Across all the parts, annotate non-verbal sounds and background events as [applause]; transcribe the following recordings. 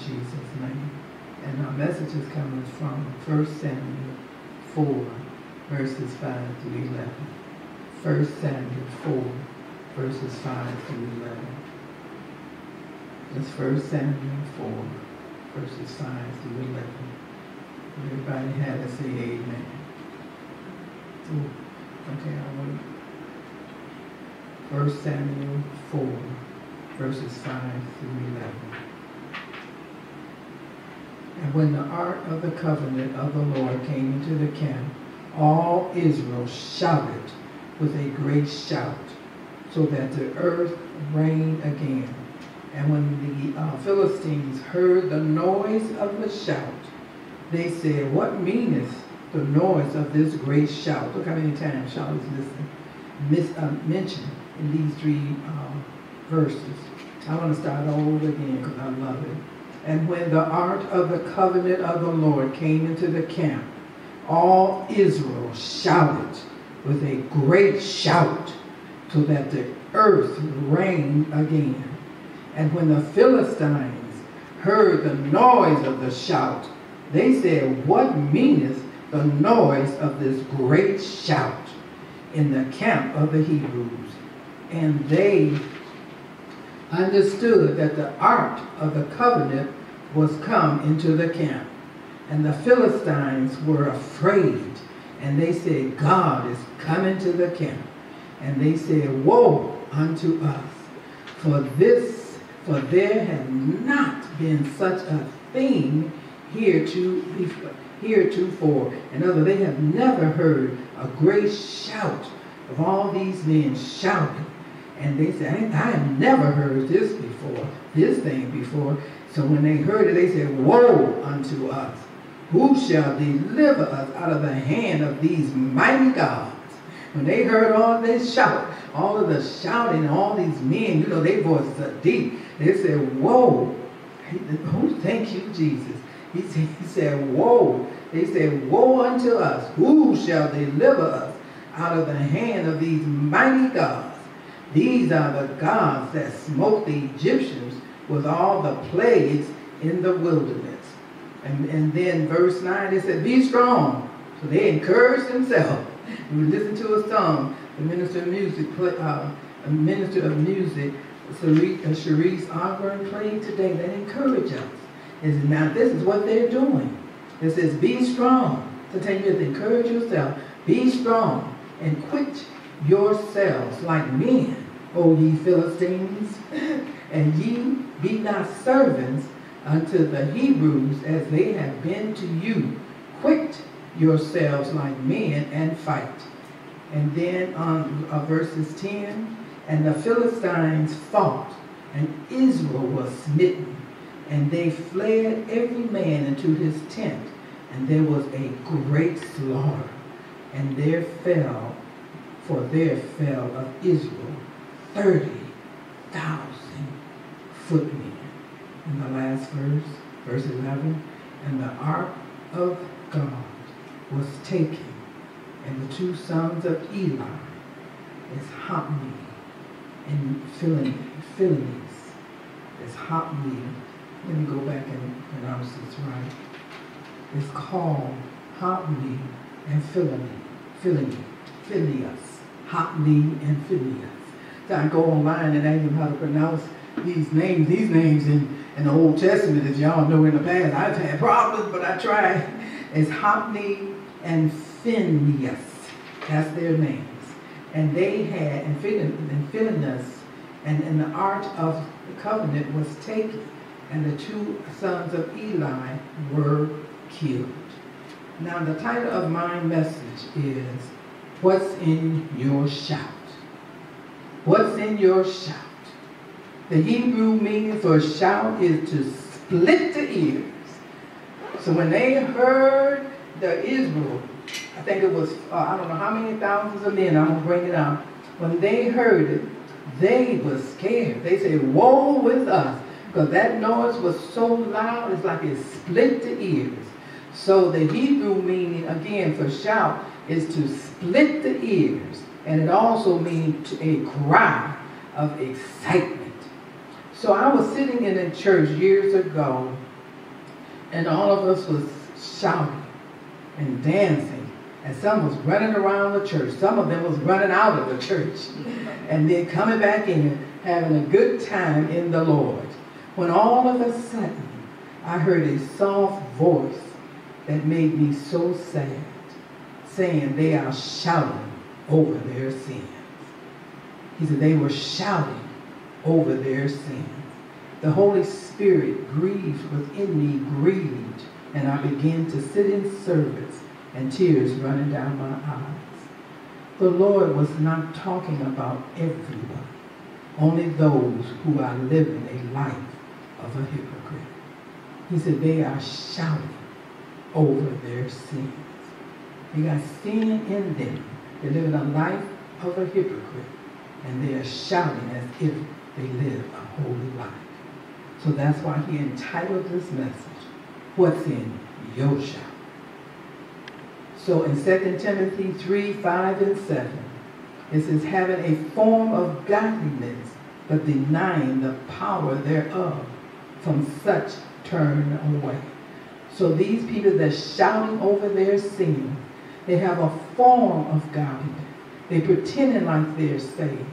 Jesus' name. And our message is coming from 1 Samuel 4, verses 5 to 11. 1 Samuel 4, verses 5 to 11. It's 1 Samuel 4, verses 5 to 11. Everybody had to say amen. Ooh, okay, I'll wait. 1 Samuel 4, verses 5 through 11. And when the ark of the covenant of the Lord came into the camp, all Israel shouted with a great shout, so that the earth rained again. And when the uh, Philistines heard the noise of the shout, they said, What meaneth the noise of this great shout? Look how many times shout is listed, mis- uh, mentioned in these three um, verses. I want to start all over again because I love it. And when the ark of the covenant of the Lord came into the camp, all Israel shouted with a great shout so that the earth rang again. And when the Philistines heard the noise of the shout, they said, What meaneth the noise of this great shout in the camp of the Hebrews? And they understood that the ark of the covenant was come into the camp. And the Philistines were afraid. And they said, God is coming to the camp. And they said, Woe unto us, for this, for there has not been such a thing heretofore. heretofore. In other, they have never heard a great shout of all these men shouting. And they said, I, I have never heard this before, this thing before. So when they heard it, they said, Woe unto us! Who shall deliver us out of the hand of these mighty gods? When they heard all this shout, all of the shouting, all these men, you know, their voices are deep. They said, Woe! Who thank you, Jesus. He said, he said, Woe. They said, Woe unto us. Who shall deliver us out of the hand of these mighty gods? These are the gods that smote the Egyptians with all the plagues in the wilderness. And, and then verse 9, it said, Be strong. So they encouraged themselves. [laughs] We listen to a song, the minister of music, uh, a minister of music, Cherise Ogburn played today that encourage us. Is now this is what they're doing. It says, Be strong. To tell you to encourage yourself. Be strong and quit yourselves like men, O ye Philistines, [laughs] and ye be not servants unto the Hebrews as they have been to you. Quit yourselves like men and fight. And then on uh, verses 10, and the Philistines fought, and Israel was smitten, and they fled every man into his tent, and there was a great slaughter, and there fell, for there fell of Israel thirty thousand footmen. In the last verse, verse 11, and the ark of God was taken, and the two sons of Eli is Hophni and Phinehas. It's Hophni. Let me go back and pronounce this right. It's called Hophni and. Phinehas. Hophni and Phinehas. I go online and ask them how to pronounce these names. These names in, in the Old Testament, as y'all know in the past, I've had problems, but I tried. It's Hophni and Phineas. That's their names. And they had, and Phinehas, and, and the ark of the covenant was taken, and the two sons of Eli were killed. Now, the title of my message is What's in Your Shout? What's in your shout? The Hebrew meaning for shout is to split the ears. So when they heard the Israel, I think it was, uh, I don't know how many thousands of men, I'm going to bring it out. When they heard it, they were scared. They said, woe with us. Because that noise was so loud, it's like it split the ears. So the Hebrew meaning, again, for shout is to split the ears. And it also means a cry of excitement. So I was sitting in a church years ago And all of us was shouting and dancing. And some was running around the church. Some of them was running out of the church. [laughs] And then coming back in, having a good time in the Lord. When all of a sudden, I heard a soft voice that made me so sad, saying they are shouting over their sins. He said they were shouting over their sins. The Holy Spirit grieved within me, grieved, and I began to sit in service and tears running down my eyes. The Lord was not talking about everyone, only those who are living a life of a hypocrite. He said they are shouting over their sins. They got sin in them. They're living a life of a hypocrite, and they are shouting as if they live a holy life. So that's why he entitled this message, What's in Your Shout? So in 2 Timothy 3, 5, and 7, it says, having a form of godliness, but denying the power thereof, from such turn away. So these people that shouting over their sin, they have a form of godliness. They pretending like they're saved.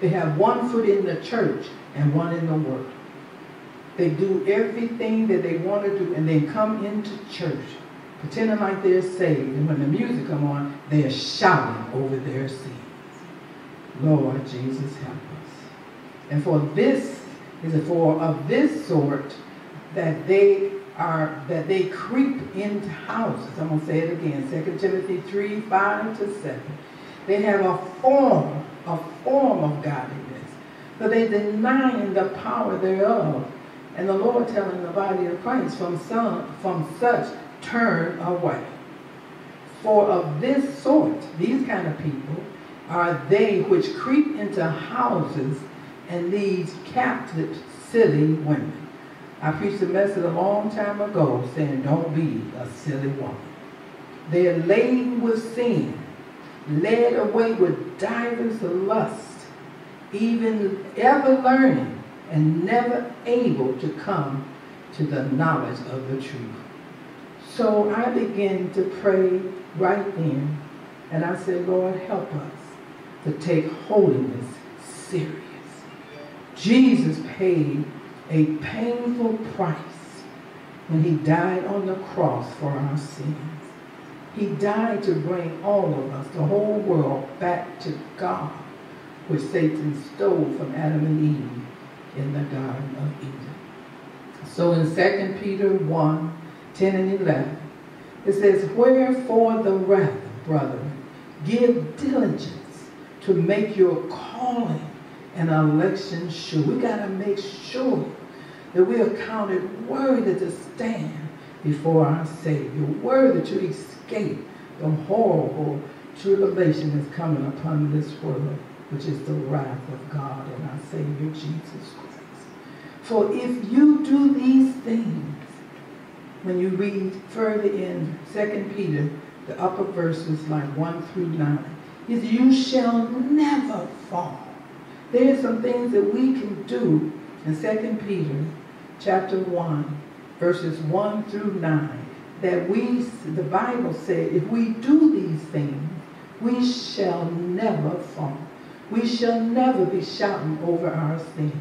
They have one foot in the church and one in the world. They do everything that they want to do and then come into church pretending like they're saved. And when the music come on, they're shouting over their sins. Lord Jesus, help us. And for this is it, for of this sort that they are that they creep into houses. I'm going to say it again. 2 Timothy 3, 5 to 7. They have a form, a form of godliness, but they denying the power thereof. And the Lord telling the body of Christ from some from such turn away. For of this sort, these kind of people, are they which creep into houses and lead captive silly women. I preached a message a long time ago saying don't be a silly woman. They are laden with sin, led away with divers of lust, even ever learning and never able to come to the knowledge of the truth. So I began to pray right then, and I said, Lord, help us to take holiness serious. Jesus paid a painful price when he died on the cross for our sins. He died to bring all of us, the whole world, back to God, which Satan stole from Adam and Eve in the Garden of Eden. So in 2 Peter 1, 10 and 11, it says, Wherefore the rather, brethren, give diligence to make your calling and election sure. We got to make sure that we are counted worthy to stand before our Savior, worthy to escape the horrible tribulation that's coming upon this world, which is the wrath of God and our Savior Jesus Christ. For if you do these things, when you read further in 2 Peter, the upper verses like 1 through 9, is you shall never fall. There are some things that we can do in 2 Peter chapter 1, verses 1 through 9, that we, the Bible said, if we do these things, we shall never fall. We shall never be shouting over our sins.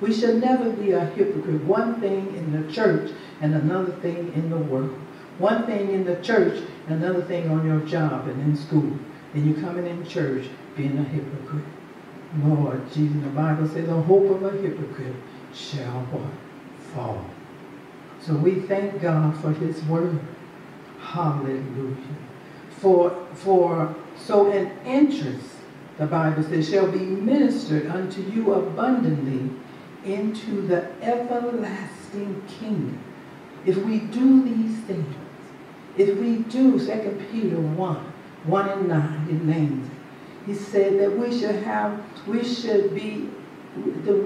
We shall never be a hypocrite. One thing in the church and another thing in the world. One thing in the church and another thing on your job and in school. And you're coming in church being a hypocrite. Lord Jesus, the Bible says the hope of a hypocrite shall what? Fall. So we thank God for his word. Hallelujah. For, for so an interest, the Bible says, shall be ministered unto you abundantly into the everlasting kingdom. If we do these things, if we do 2 Peter 1, 1 and 9, it names it. He said that we should have, we should be,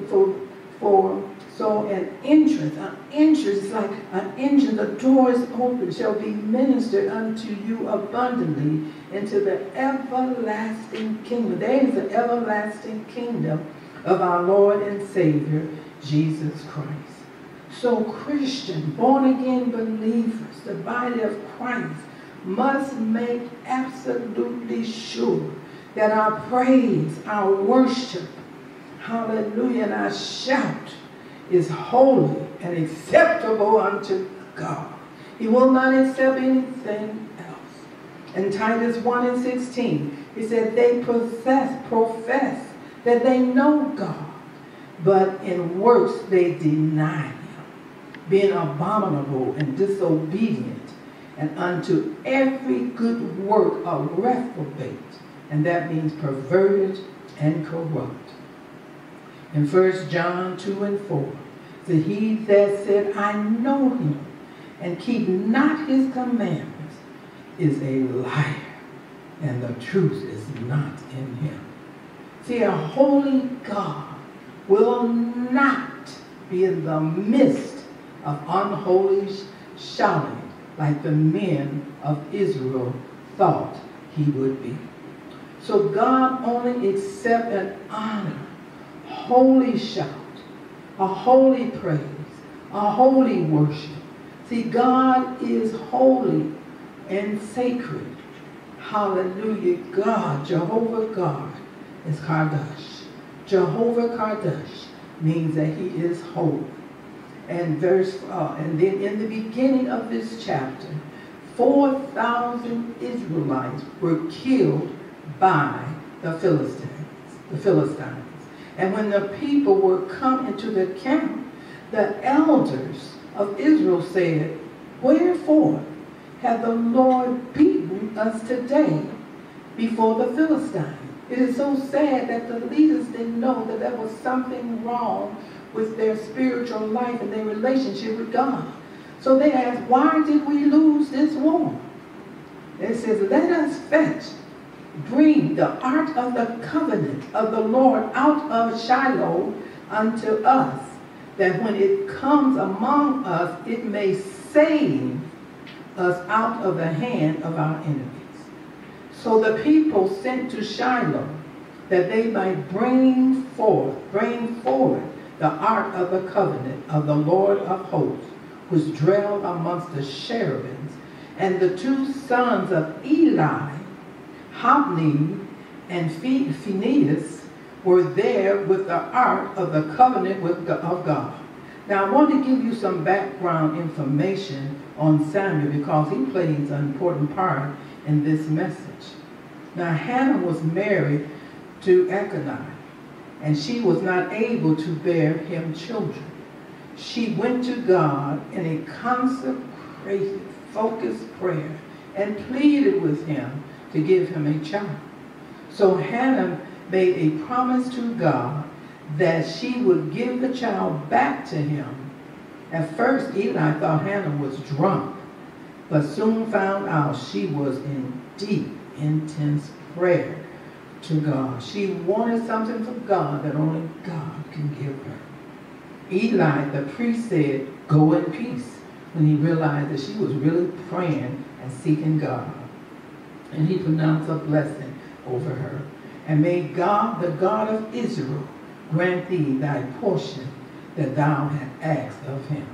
for, for so an entrance, an entrance like an entrance, the door is open, shall be ministered unto you abundantly into the everlasting kingdom. There is the everlasting kingdom of our Lord and Savior, Jesus Christ. So Christian, born again believers, the body of Christ, must make absolutely sure that our praise, our worship, hallelujah, and our shout is holy and acceptable unto God. He will not accept anything else. In Titus 1 and 16, he said they possess, profess that they know God, but in works they deny him, being abominable and disobedient, and unto every good work a reprobate, and that means perverted and corrupt. In 1 John 2 and 4, that he that said, I know him, and keep not his commandments, is a liar, and the truth is not in him. See, a holy God will not be in the midst of unholy shouting like the men of Israel thought he would be. So God only accepts an honor, holy shout, a holy praise, a holy worship. See, God is holy and sacred. Hallelujah. God, Jehovah God, is Kadosh. Jehovah Kadosh means that he is holy. And verse, uh, and then in the beginning of this chapter, 4,000 Israelites were killed by the Philistines, the Philistines. And when the people were come into the camp, the elders of Israel said, Wherefore hath the Lord beaten us today before the Philistines? It is so sad that the leaders didn't know that there was something wrong with their spiritual life and their relationship with God. So they asked, why did we lose this war? It says, let us fetch, bring the ark of the covenant of the Lord out of Shiloh unto us, that when it comes among us, it may save us out of the hand of our enemies. So the people sent to Shiloh that they might bring forth, bring forward the ark of the covenant of the Lord of hosts, which dwelled amongst the cherubims, and the two sons of Eli, Hophni and Phinehas, were there with the ark of the covenant with of God. Now I want to give you some background information on Samuel because he plays an important part in this message. Now Hannah was married to Elkanah, and she was not able to bear him children. She went to God in a consecrated, focused prayer and pleaded with him to give him a child. So Hannah made a promise to God that she would give the child back to him. At first, Eli thought Hannah was drunk, but soon found out she was in deep, intense prayer to God. She wanted something from God that only God can give her. Eli, the priest, said, go in peace, when he realized that she was really praying and seeking God. And he pronounced a blessing over her. And may God, the God of Israel, grant thee thy portion that thou hast asked of him.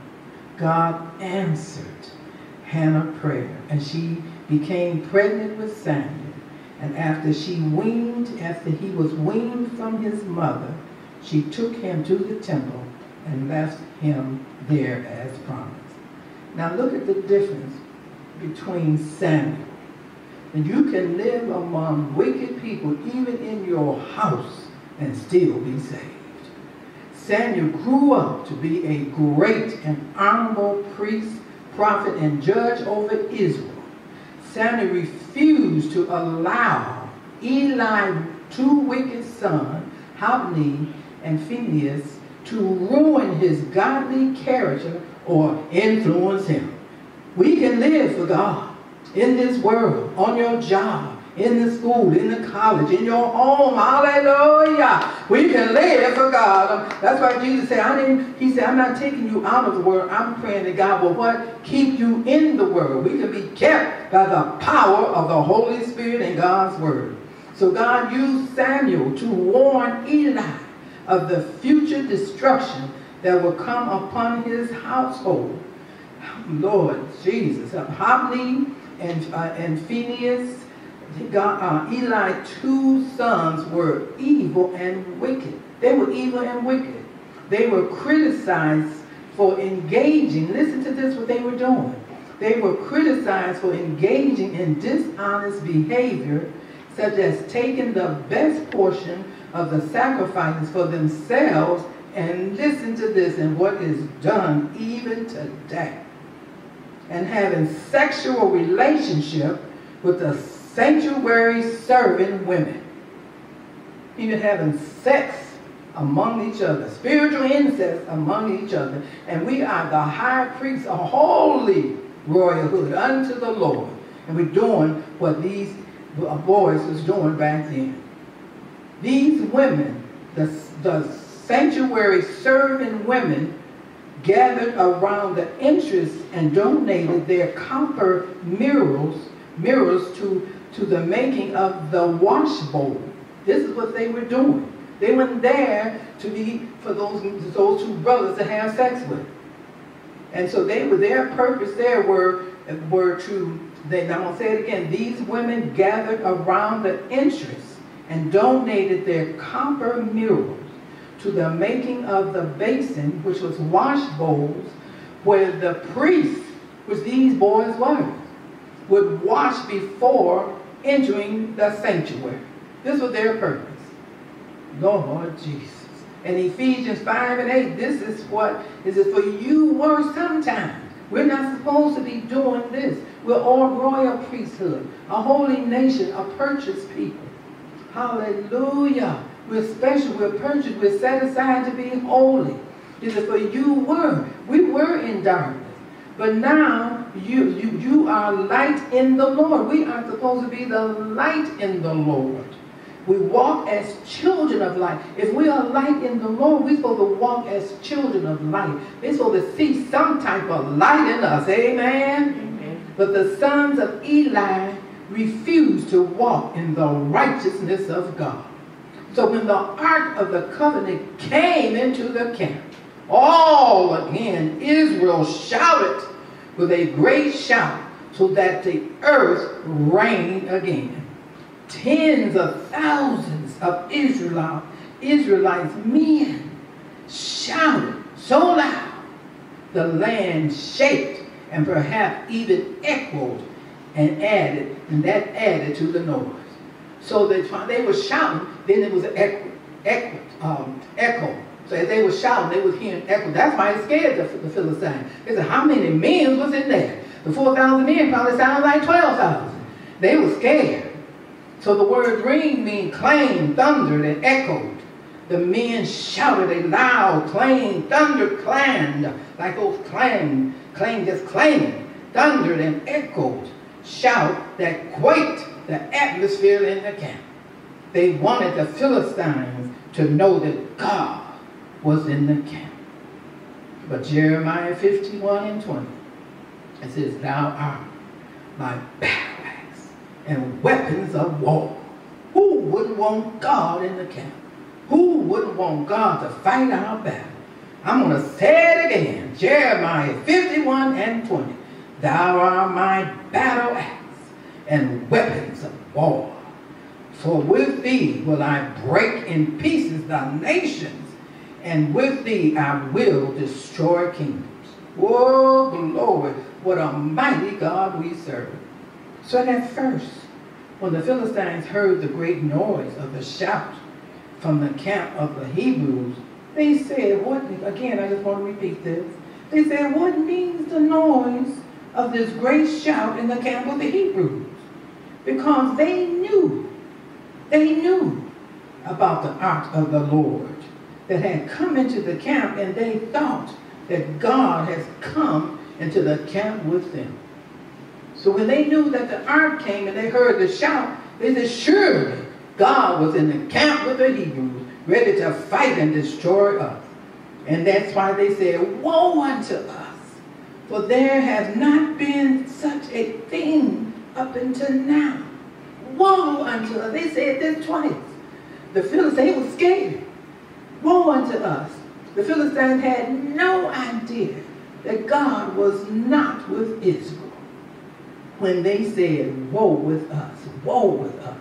God answered Hannah's prayer, and she became pregnant with Samuel. And after she weaned, after he was weaned from his mother, she took him to the temple and left him there as promised. Now look at the difference between Samuel. And you can live among wicked people, even in your house, and still be saved. Samuel grew up to be a great and honorable priest, prophet, and judge over Israel. Samuel refused to allow Eli's two wicked sons, Hophni and Phinehas, to ruin his godly character or influence him. We can live for God in this world, on your job, in the school, in the college, in your home. Hallelujah. We can live for God. That's why Jesus said, I didn't, he said, I'm not taking you out of the world. I'm praying that God will what? Keep you in the world. We can be kept by the power of the Holy Spirit and God's word. So God used Samuel to warn Eli of the future destruction that will come upon his household. Lord Jesus, Hophni and, uh, and Phineas, uh, Eli, two sons were evil and wicked. They were evil and wicked. They were criticized for engaging, listen to this, what they were doing. They were criticized for engaging in dishonest behavior, such as taking the best portion of the sacrifices for themselves and listen to this and what is done even today. And having sexual relationship with the sanctuary serving women. Even having sex among each other, spiritual incest among each other. And we are the high priests, a holy royalhood unto the Lord. And we're doing what these boys was doing back then. These women, the, the sanctuary serving women, gathered around the entrance and donated their copper mirrors, mirrors to, to the making of the wash bowl. This is what they were doing. They weren't there to be for those, those two brothers to have sex with. And so they were their purpose there were were to they I'm gonna say it again, these women gathered around the entrance and donated their copper mirrors to the making of the basin, which was wash bowls, where the priests, which these boys were, would wash before entering the sanctuary. This was their purpose. Lord Jesus. In Ephesians 5 and 8, this is what is it for you were sometimes. We're not supposed to be doing this. We're all royal priesthood, a holy nation, a purchased people. Hallelujah. We're special, we're purchased, we're set aside to be holy. Is it for you were. We were in darkness. But now you, you, you are light in the Lord. We are supposed to be the light in the Lord. We walk as children of light. If we are light in the Lord, we're supposed to walk as children of light. We're supposed to see some type of light in us. Amen? Amen. But the sons of Eli refused to walk in the righteousness of God. So when the Ark of the Covenant came into the camp, all again Israel shouted with a great shout so that the earth rained again tens of thousands of Israelites, Israelites men shouted so loud the land shaked and perhaps even echoed and added, and that added to the noise. So while they were shouting, then it was an echo, echo, um, echo. So as they were shouting, they was hearing echo. That's why it scared the, the Philistines. They said, how many men was in there? The 4,000 men probably sounded like 12,000. They were scared. So the word ring means clanged, thundered, and echoed. The men shouted a loud clang, thunder clanged, like those clang, clang just clanging, thundered and echoed, shout that quaked the atmosphere in the camp. They wanted the Philistines to know that God was in the camp. But Jeremiah 51 and 20, it says, Thou art my battle and weapons of war. Who wouldn't want God in the camp? Who wouldn't want God to fight our battle? I'm going to say it again. Jeremiah 51 and 20. Thou art my battle axe and weapons of war. For with thee will I break in pieces the nations, and with thee I will destroy kingdoms. Oh, glory. What a mighty God we serve. So at first, when the Philistines heard the great noise of the shout from the camp of the Hebrews, they said, what, again, I just want to repeat this. They said, what means the noise of this great shout in the camp of the Hebrews? Because they knew, they knew about the ark of the Lord that had come into the camp and they thought that God has come into the camp with them. So when they knew that the ark came and they heard the shout, they said, surely God was in the camp with the Hebrews, ready to fight and destroy us. And that's why they said, woe unto us, for there has not been such a thing up until now. Woe unto us. They said this twice. The Philistines were scared. Woe unto us. The Philistines had no idea that God was not with Israel when they said, woe with us, woe with us.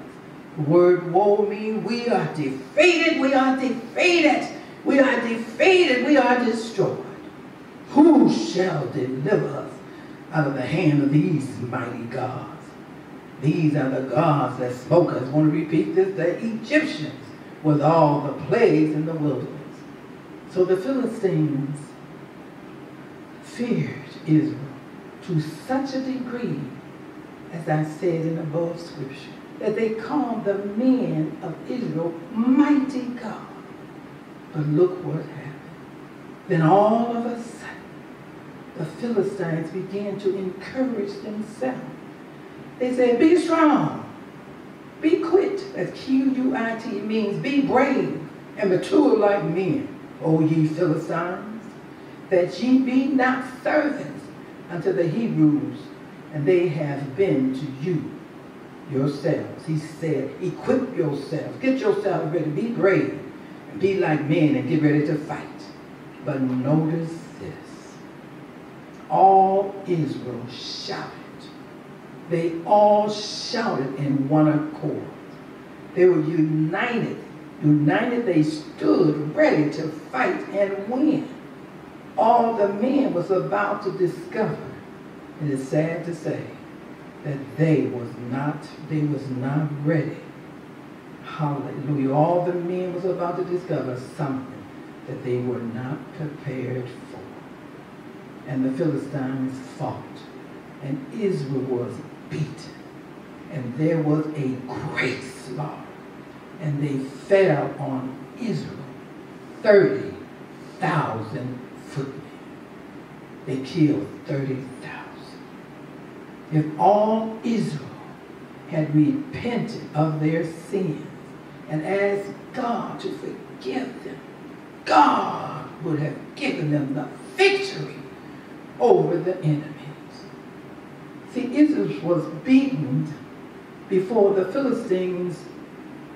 The word woe means we are defeated, we are defeated, we are defeated, we are destroyed. Who shall deliver us out of the hand of these mighty gods? These are the gods that spoke us. I want to repeat this, the Egyptians with all the plagues in the wilderness. So the Philistines feared Israel to such a degree, as I said in the above scripture, that they called the men of Israel mighty God. But look what happened. Then all of a sudden, the Philistines began to encourage themselves. They said, be strong, be quit, as Q-U-I-T means be brave and mature like men, O ye Philistines, that ye be not servants unto the Hebrews, and they have been to you yourselves. He said, equip yourselves, get yourself ready, be brave, and be like men and get ready to fight. But notice this. All Israel shouted. They all shouted in one accord. They were united. United, they stood ready to fight and win. All the men was about to discover, and it is sad to say, that they was not, they was not ready. Hallelujah. All the men was about to discover something that they were not prepared for. And the Philistines fought. And Israel was beaten. And there was a great slaughter. And they fell on Israel 30,000 footmen. They killed 30,000. If all Israel had repented of their sins and asked God to forgive them, God would have given them the victory over the enemies. See, Israel was beaten before the Philistines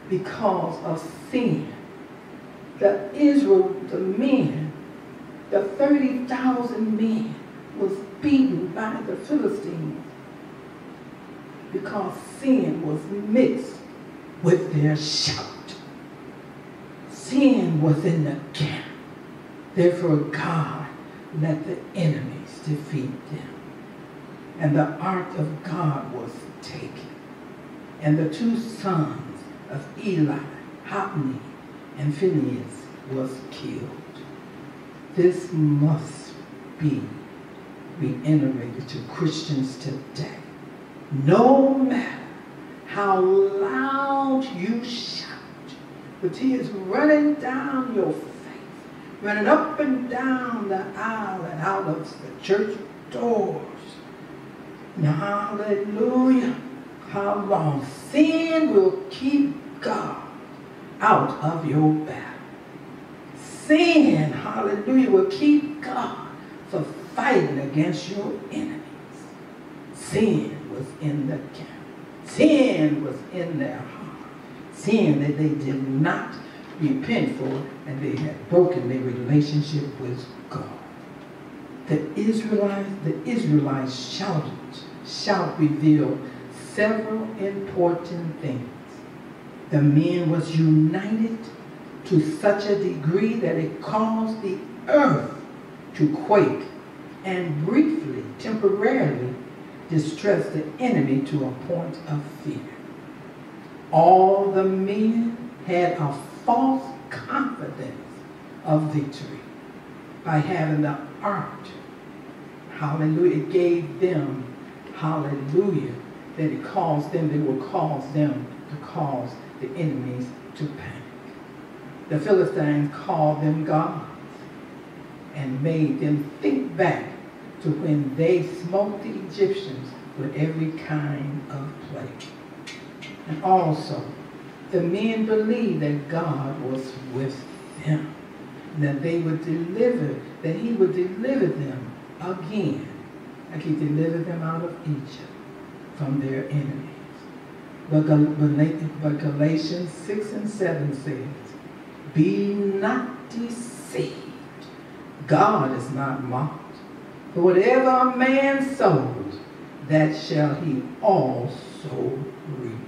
because of sin. The Israel, the men, the 30,000 men was beaten by the Philistines because sin was mixed with their shout. Sin was in the camp. Therefore, God let the enemies defeat them. And the ark of God was taken. And the two sons of Eli, Hophni and Phinehas, was killed. This must be reiterated to Christians today. No matter how loud you shout, the tears running down your face, running up and down the aisle and out of the church doors. Now, hallelujah. How long sin will keep God out of your battle. Sin, hallelujah, will keep God from fighting against your enemies. Sin was in the camp. Sin was in their heart. Sin that they did not repent for and they had broken their relationship with God. The Israelites, the Israelites shouted, shout reveal several important things. The men was united to such a degree that it caused the earth to quake and briefly, temporarily, distress the enemy to a point of fear. All the men had a false confidence of victory by having the ark. Hallelujah. It gave them, hallelujah, that it caused them, they will cause them to cause the enemies to panic. The Philistines called them gods and made them think back to when they smote the Egyptians with every kind of plague. And also, the men believed that God was with them, that they would deliver, that he would deliver them again, like he delivered them out of Egypt from their enemies. But, but Galatians 6 and 7 says, Be not deceived. God is not mocked. For whatever a man sows, that shall he also reap.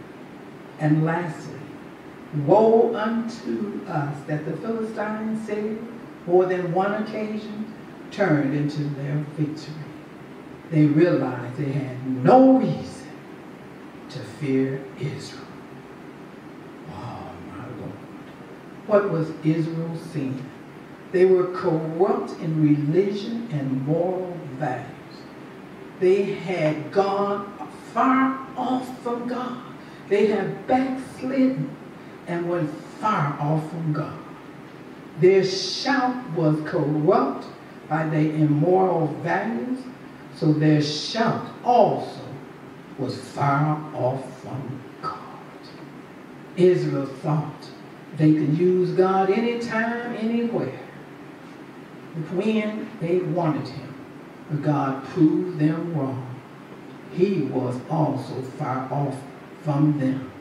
And lastly, woe unto us that the Philistines said, more than one occasion, turned into their victory. They realized they had no reason to fear Israel. Oh my Lord. What was Israel seeing? They were corrupt in religion and moral values. They had gone far off from God. They had backslidden and went far off from God. Their shout was corrupt by their immoral values, so their shout also was far off from God. Israel thought they could use God anytime, anywhere, when they wanted him. But God proved them wrong. He was also far off from them,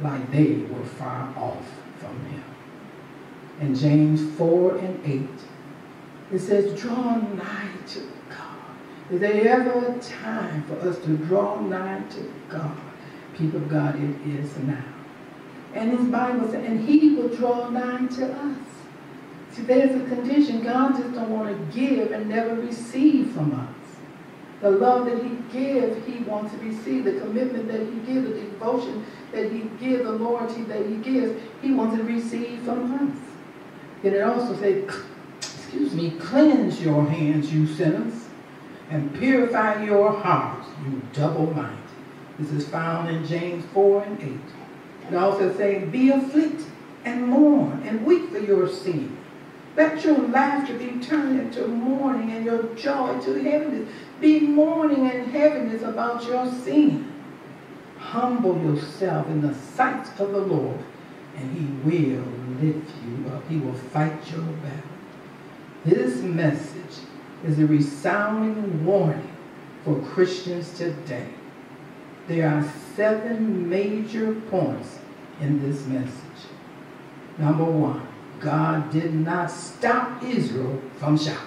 like they were far off from him. In James 4 and 8, it says, draw nigh to God. Is there ever a time for us to draw nigh to God? People of God, it is now. And his Bible says, and he will draw nigh to us. See, there's a condition. God just don't want to give and never receive from us. The love that he gives, he wants to receive. The commitment that he gives, the devotion that he gives, the loyalty that he gives, he wants to receive from us. And it also says, excuse me, cleanse your hands, you sinners, and purify your hearts, you double-minded. This is found in James 4 and 8. It also says, be afflicted and mourn and weep for your sin. Let your laughter be turned into mourning and your joy to heaviness. Be mourning and heaviness about your sin. Humble yourself in the sight of the Lord, and he will lift you up. He will fight your battle. This message is a resounding warning for Christians today. There are seven major points in this message. Number one, God did not stop Israel from shouting.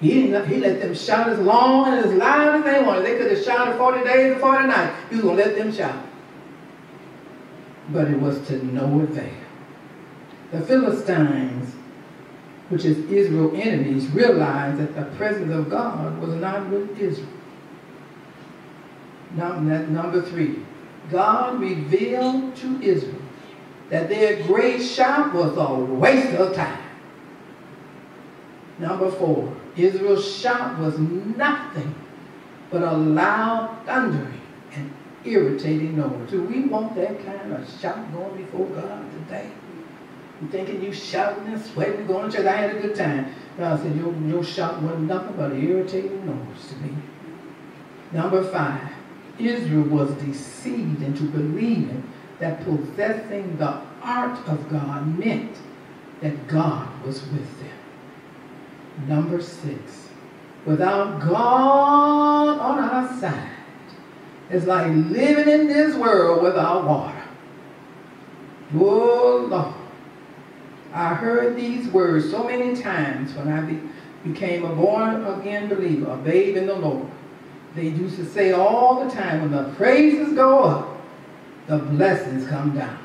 He, didn't, he let them shout as long and as loud as they wanted. They could have shouted 40 days and 40 nights. He was going to let them shout. But it was to no avail. The Philistines, which is Israel's enemies, realized that the presence of God was not with Israel. Number three, God revealed to Israel that their great shout was a waste of time. Number four, Israel's shout was nothing but a loud thundering and irritating noise. Do we want that kind of shout going before God today? You thinking you shouting and sweating, going to church, I had a good time. God said, your, your shout wasn't nothing but an irritating noise to me. Number five, Israel was deceived into believing that possessing the ark of God meant that God was with them. Number six, without God on our side, it's like living in this world without water. Oh, Lord. I heard these words so many times when I be, became a born-again believer, a babe in the Lord. They used to say all the time, when the praises go up, the blessings come down.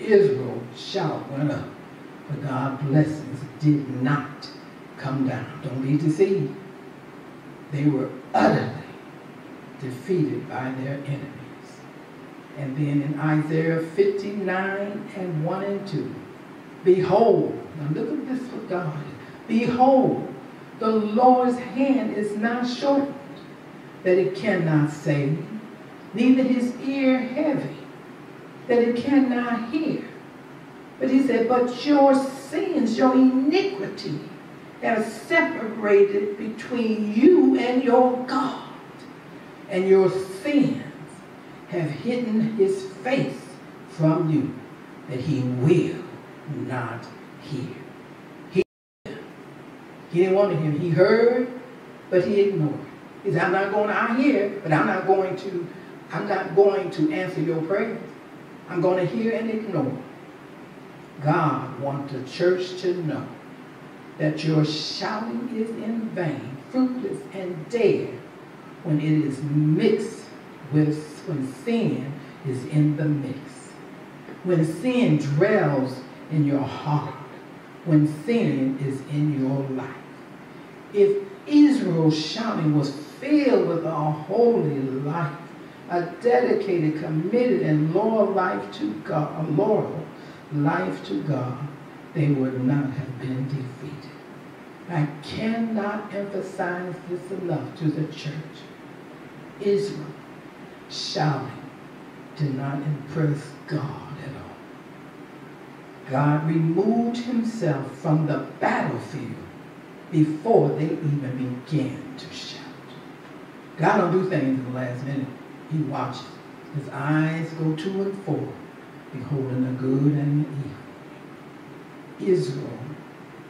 Israel shout went up, but God's blessings did not come down. Don't be deceived. They were utterly defeated by their enemies. And then in Isaiah 59 and 1 and 2, Behold, now look at this for God. Behold, the Lord's hand is not shortened, that it cannot save, neither his ear heavy, that it cannot hear. But he said, but your sins, your iniquity, have separated between you and your God. And your sins have hidden his face from you, that he will not hear. He, he didn't want to hear. He heard, but he ignored. He said, I'm not going to, I hear, but I'm not going to, I'm not going to answer your prayers. I'm going to hear and ignore. God wants the church to know that your shouting is in vain, fruitless and dead, when it is mixed with, when sin is in the mix. When sin dwells in your heart, when sin is in your life. If Israel's shouting was filled with a holy life, a dedicated, committed, and loyal life to God, a loyal life to God, they would not have been defeated. I cannot emphasize this enough to the church. Israel shouting did not impress God. God removed himself from the battlefield before they even began to shout. God don't do things in the last minute. He watches. His eyes go to and fro, beholding the good and the evil. Israel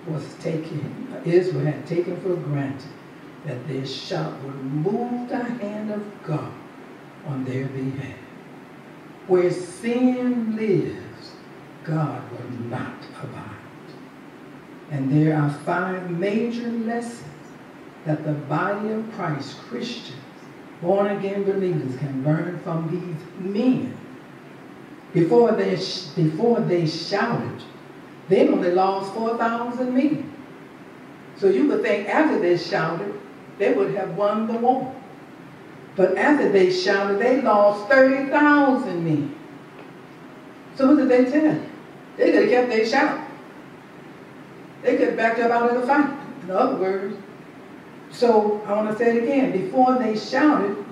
was taken, Israel had taken for granted that their shout would move the hand of God on their behalf. Where sin lives, God will not abide. And there are five major lessons that the body of Christ, Christians, born again believers, can learn from these men. Before they, before they shouted, they only lost 4,000 men. So you would think after they shouted, they would have won the war. But after they shouted, they lost 30,000 men. So what did they tell you? They could have kept their shout. They could have backed up out of the fight. In other words, so I want to say it again. Before they shouted,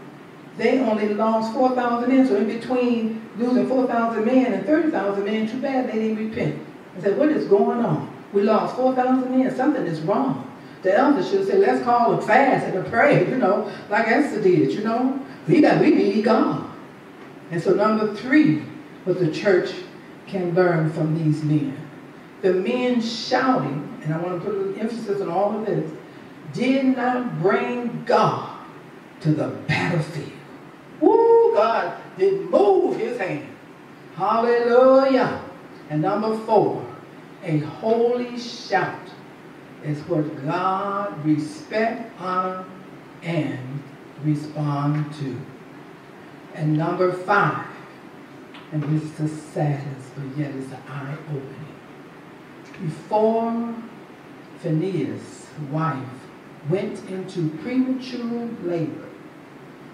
they only lost 4,000 men. So in between losing 4,000 men and 30,000 men, too bad they didn't repent. I said, what is going on? We lost 4,000 men. Something is wrong. The elders should say, let's call a fast and a prayer, you know, like Esther did, you know. We got, we need God. And so number three, was the church can learn from these men. The men shouting, and I want to put an emphasis on all of this, did not bring God to the battlefield. Woo, God did move his hand. Hallelujah. And number four, a holy shout is what God respect, honor, and respond to. And number five, and the saddest, but yet it's the eye-opening. Before Phineas' wife went into premature labor,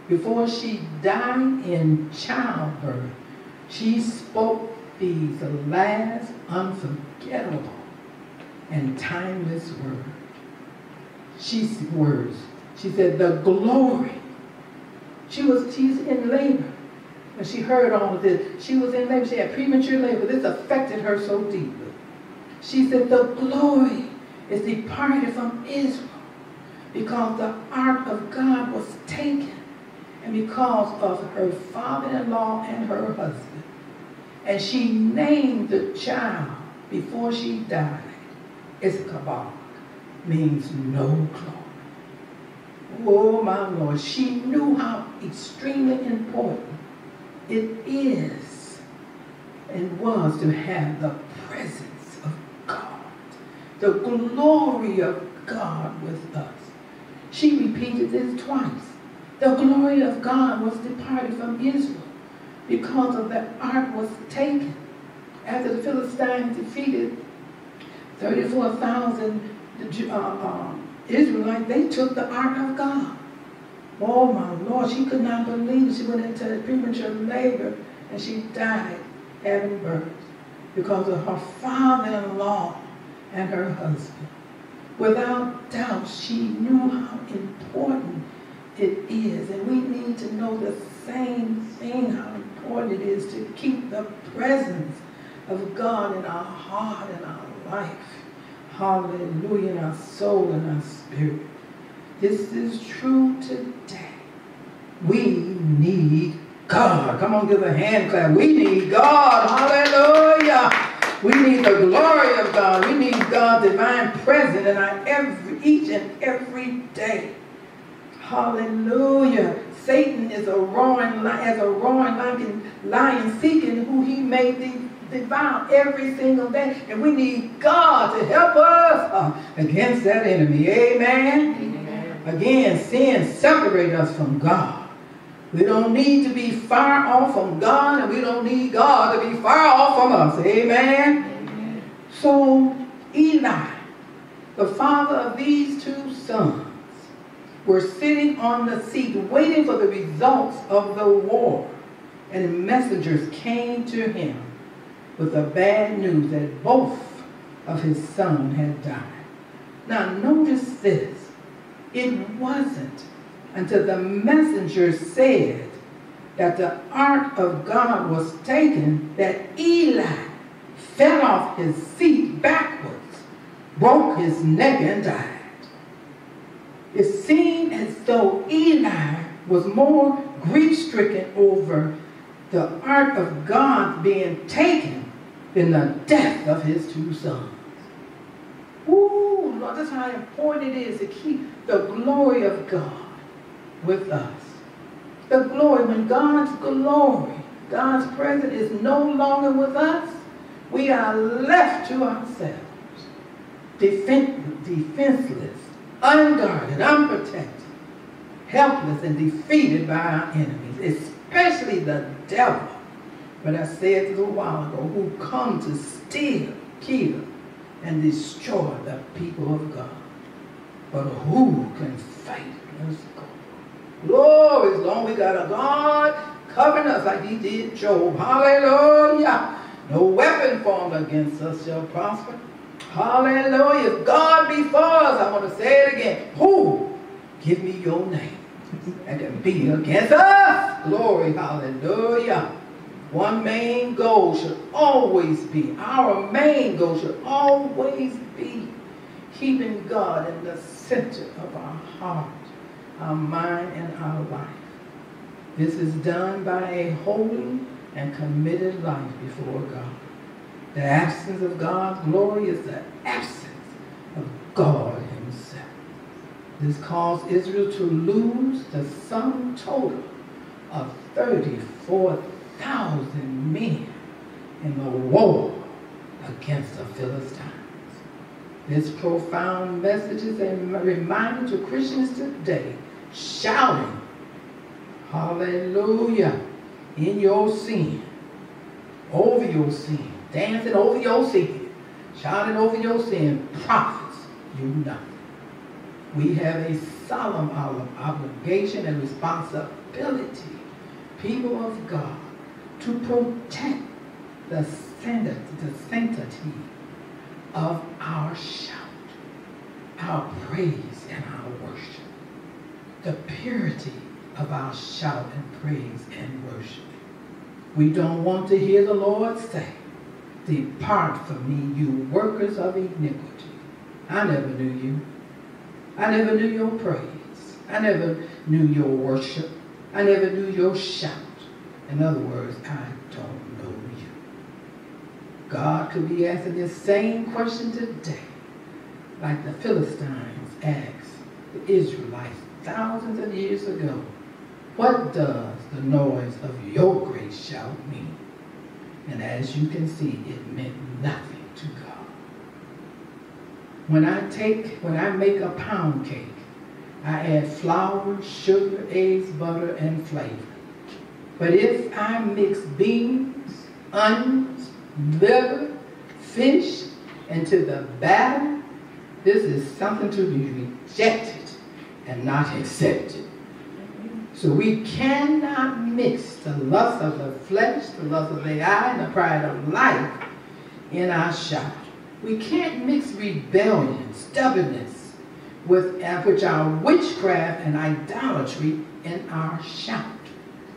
before she died in childbirth, she spoke these last unforgettable and timeless words. She's words. She said, the glory. She was, she's in labor. And she heard all of this. She was in labor. She had premature labor. This affected her so deeply. She said, the glory is departed from Israel because the ark of God was taken and because of her father-in-law and her husband. And she named the child before she died Issachar, means no glory. Oh my Lord, she knew how extremely important it is and was to have the presence of God, the glory of God with us. She repeated this twice. The glory of God was departed from Israel because of the ark was taken. After the Philistines defeated 34,000 uh, uh, Israelites, they took the ark of God. Oh my Lord, she could not believe she went into premature labor and she died having birth because of her father-in-law and her husband. Without doubt, she knew how important it is. And we need to know the same thing, how important it is to keep the presence of God in our heart and our life. Hallelujah, in our soul and our spirit. This is true today. We need God. Come on, give a hand clap. We need God. Hallelujah. We need the glory of God. We need God's divine presence in our every, each and every day. Hallelujah. Satan is a roaring, as a roaring lion, lion seeking who he may devour every single day. And we need God to help us uh, against that enemy. Amen? Amen. Again, sin separates us from God. We don't need to be far off from God, and we don't need God to be far off from us. Amen? Amen. So, Eli, the father of these two sons, were sitting on the seat waiting for the results of the war. And messengers came to him with the bad news that both of his sons had died. Now, notice this. It wasn't until the messenger said that the ark of God was taken that Eli fell off his seat backwards, broke his neck, and died. It seemed as though Eli was more grief-stricken over the ark of God being taken than the death of his two sons. Ooh, Lord, that's how important it is to keep the glory of God with us. The glory, when God's glory, God's presence is no longer with us, we are left to ourselves, defenseless, unguarded, unprotected, helpless, and defeated by our enemies, especially the devil. But I said a little while ago, who come to steal, kill, and destroy the people of God. But who can fight against God? Glory, as long as we got a God covering us like he did Job. Hallelujah. No weapon formed against us shall prosper. Hallelujah. If God be for us, I want to say it again. Who? Give me your name. And to be against us. Glory. Hallelujah. One main goal should always be, our main goal should always be keeping God in the center of our heart, our mind, and our life. This is done by a holy and committed life before God. The absence of God's glory is the absence of God himself. This caused Israel to lose the sum total of 34,000 men in the war against the Philistines. This profound message is a reminder to Christians today, shouting, Hallelujah, in your sin, over your sin, dancing over your sin, shouting over your sin, profits, you nothing. We have a solemn obligation and responsibility, people of God, to protect the sanctity, the sanctity of our shout, our praise and our worship, the purity of our shout and praise and worship. We don't want to hear the Lord say, Depart from me, you workers of iniquity. I never knew you. I never knew your praise. I never knew your worship. I never knew your shout. In other words, I don't know you. God could be asking this same question today, like the Philistines asked the Israelites thousands of years ago. What does the noise of your great shout mean? And as you can see, it meant nothing to God. When I take, when I make a pound cake, I add flour, sugar, eggs, butter, and flavor. But if I mix beans, onions, liver, fish into the batter, this is something to be rejected and not accepted. So we cannot mix the lust of the flesh, the lust of the eye, and the pride of life in our shout. We can't mix rebellion, stubbornness, with which witchcraft and idolatry in our shout.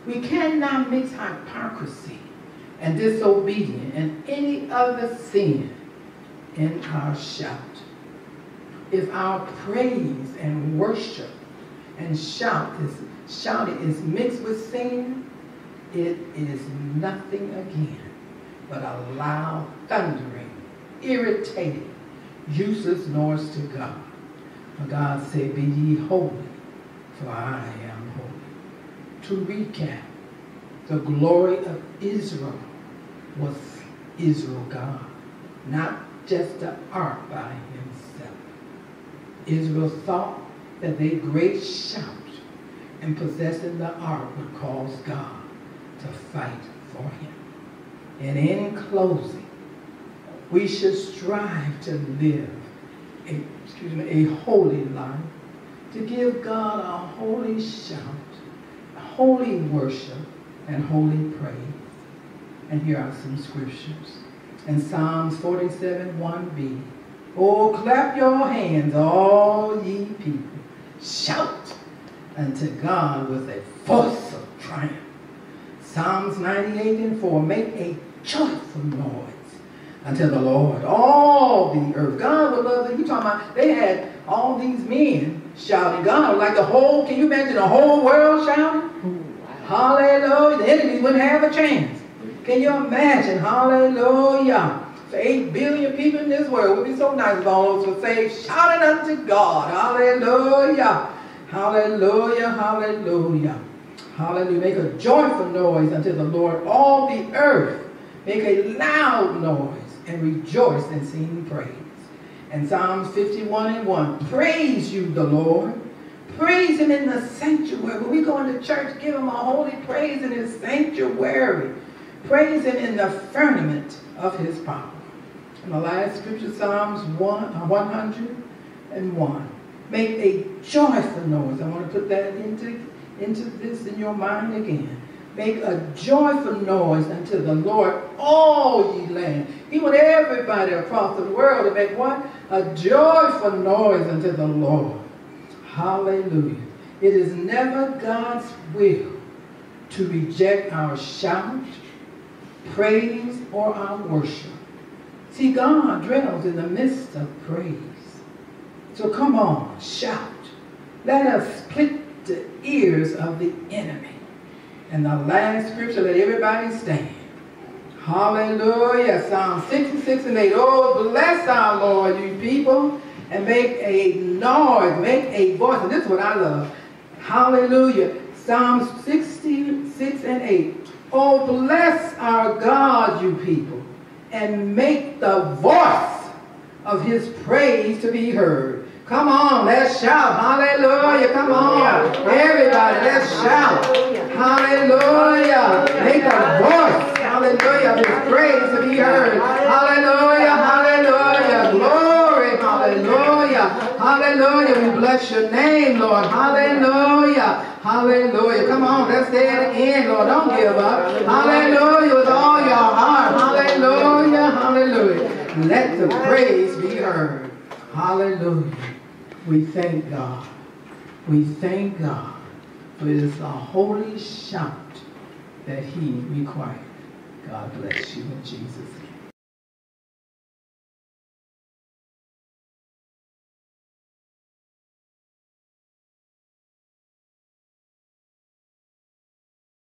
We cannot mix hypocrisy and disobedience and any other sin in our shout. If our praise and worship and shout is shouting is mixed with sin, it is nothing again but a loud thundering, irritating, useless noise to God. For God said, Be ye holy, for I am. To recap, the glory of Israel was Israel God, not just the ark by himself. Israel thought that their great shout and possessing the ark would cause God to fight for him. And in closing, we should strive to live a, excuse me, a holy life, to give God a holy shout, holy worship, and holy praise. And here are some scriptures. In Psalms 47, 1b, Oh, clap your hands, all ye people. Shout unto God with a voice of triumph. Psalms 98 and 4, make a joyful noise unto the Lord, all the earth. God would love that. You talking about, they had all these men shouting. God like the whole, can you imagine the whole world shouting? Hallelujah. The enemies wouldn't have a chance. Can you imagine? Hallelujah. So 8 billion people in this world would be so nice if all those would say, shouting unto God. Hallelujah. Hallelujah. Hallelujah. Hallelujah. Make a joyful noise unto the Lord, all the earth. Make a loud noise and rejoice and sing praise. And Psalms 51 and 1, praise you, the Lord. Praise him in the sanctuary. When we go into church, give him a holy praise in his sanctuary. Praise him in the firmament of his power. And the last scripture, Psalms 1, uh, 101. Make a joyful noise. I want to put that into, into this in your mind again. Make a joyful noise unto the Lord, all ye land. He want everybody across the world to make what? A joyful noise unto the Lord. Hallelujah. It is never God's will to reject our shout, praise, or our worship. See, God dwells in the midst of praise. So come on, shout. Let us split the ears of the enemy. And the last scripture, let everybody stand. Hallelujah. Psalm 66 and 8. Oh, bless our Lord, you people, and make a noise, make a voice. And this is what I love. Hallelujah. Psalms 66 and 8. Oh, bless our God, you people, and make the voice of his praise to be heard. Come on, let's shout. Hallelujah. Come on. Everybody, let's shout. Hallelujah. Make a voice. Hallelujah. His praise to be heard. Hallelujah. Hallelujah. Glory. Hallelujah. Hallelujah. We bless your name, Lord. Hallelujah. Hallelujah. Come on, let's say it again, Lord. Don't give up. Hallelujah with all your heart. Hallelujah. Hallelujah. Let the praise be heard. Hallelujah. We thank God. We thank God is a holy shout that he required. God bless you in Jesus' name.